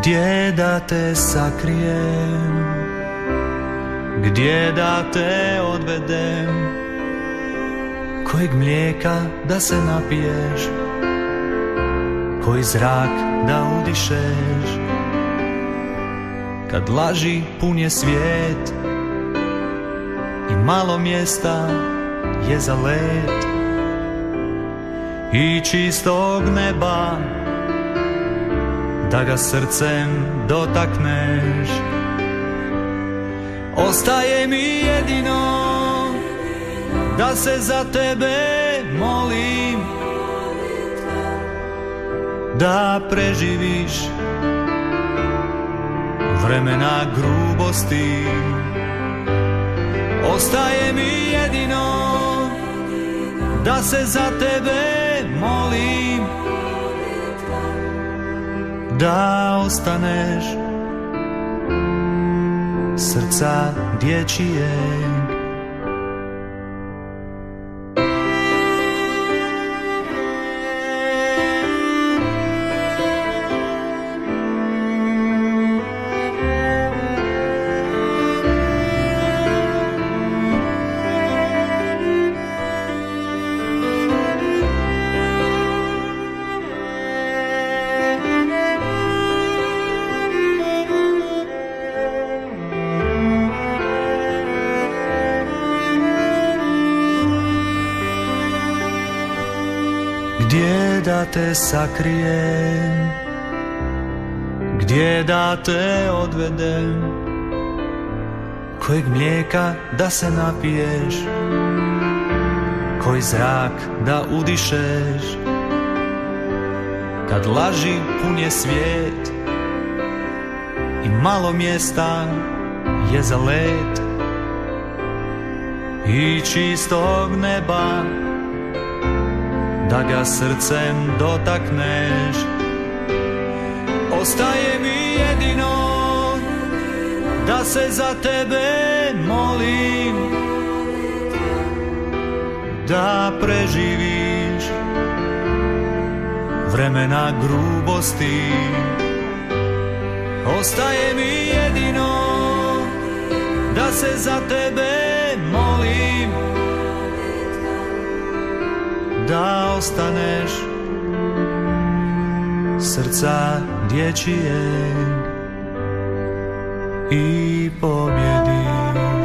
Gdje da te sakrijem? Gdje da te odvedem? Kojeg mlijeka da se napiješ? Koji zrak da udišeš? Kad laži pun je svijet I malo mjesta je za let. I čistog neba da ga srcem dotakneš. Ostaje mi jedino da se za tebe molim. Da preživiš vremena grubosti. Ostaje mi jedino da se za tebe molim mladá ostaneš srdca diečieň. Gdje da te sakrijem? Gdje da te odvedem? Kojeg mlijeka da se napiješ? Koji zrak da udišeš? Kad laži pun je svijet I malo mjesta je za let. I čistog neba da ga srcem dotakneš. Ostaje mi jedino da se za tebe molim Da preživiš vremena grubosti. Ostaje mi jedino da se za tebe molim da ostaneš. Srca dječije i pobjediš